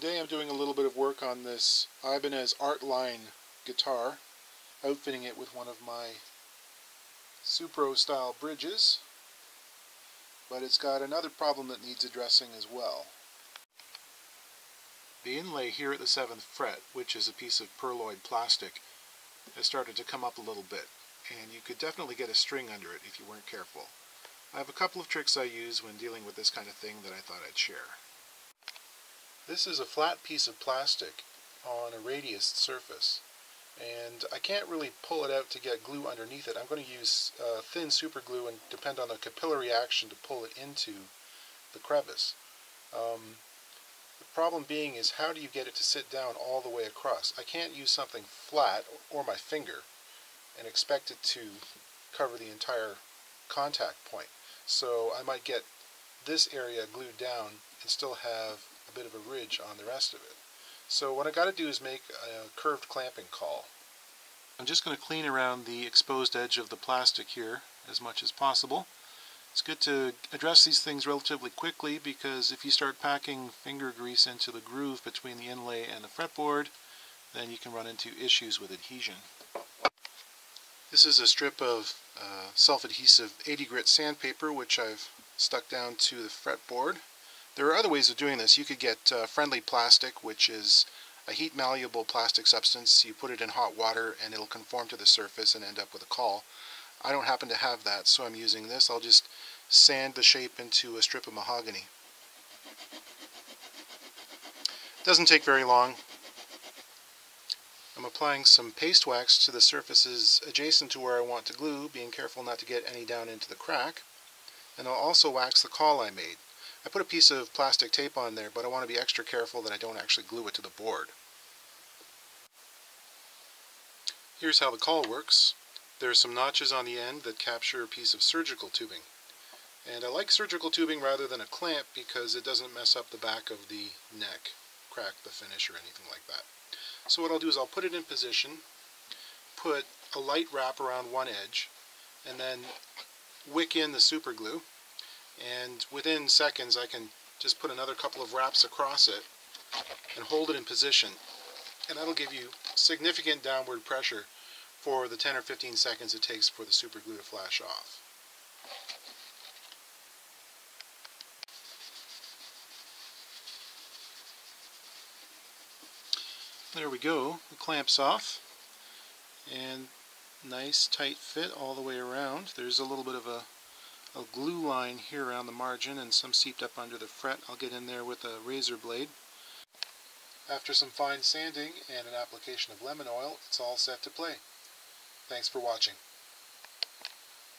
Today I'm doing a little bit of work on this Ibanez Artline guitar, outfitting it with one of my Supro style bridges, but it's got another problem that needs addressing as well. The inlay here at the 7th fret, which is a piece of pearloid plastic, has started to come up a little bit, and you could definitely get a string under it if you weren't careful. I have a couple of tricks I use when dealing with this kind of thing that I thought I'd share. This is a flat piece of plastic on a radius surface and I can't really pull it out to get glue underneath it. I'm going to use uh, thin super glue and depend on the capillary action to pull it into the crevice. Um, the problem being is how do you get it to sit down all the way across? I can't use something flat or my finger and expect it to cover the entire contact point. So I might get this area glued down and still have bit of a ridge on the rest of it. So what I got to do is make a curved clamping caul. I'm just going to clean around the exposed edge of the plastic here as much as possible. It's good to address these things relatively quickly because if you start packing finger grease into the groove between the inlay and the fretboard, then you can run into issues with adhesion. This is a strip of uh, self-adhesive 80 grit sandpaper which I've stuck down to the fretboard. There are other ways of doing this. You could get uh, friendly plastic, which is a heat malleable plastic substance. You put it in hot water and it'll conform to the surface and end up with a caul. I don't happen to have that, so I'm using this. I'll just sand the shape into a strip of mahogany. Doesn't take very long. I'm applying some paste wax to the surfaces adjacent to where I want to glue, being careful not to get any down into the crack. And I'll also wax the caul I made. I put a piece of plastic tape on there, but I want to be extra careful that I don't actually glue it to the board. Here's how the caul works. There are some notches on the end that capture a piece of surgical tubing. And I like surgical tubing rather than a clamp because it doesn't mess up the back of the neck, crack the finish or anything like that. So what I'll do is I'll put it in position, put a light wrap around one edge, and then wick in the super glue and within seconds I can just put another couple of wraps across it and hold it in position and that'll give you significant downward pressure for the 10 or 15 seconds it takes for the super glue to flash off. There we go, the clamp's off and nice tight fit all the way around. There's a little bit of a a glue line here around the margin and some seeped up under the fret. I'll get in there with a razor blade. After some fine sanding and an application of lemon oil, it's all set to play. Thanks for watching.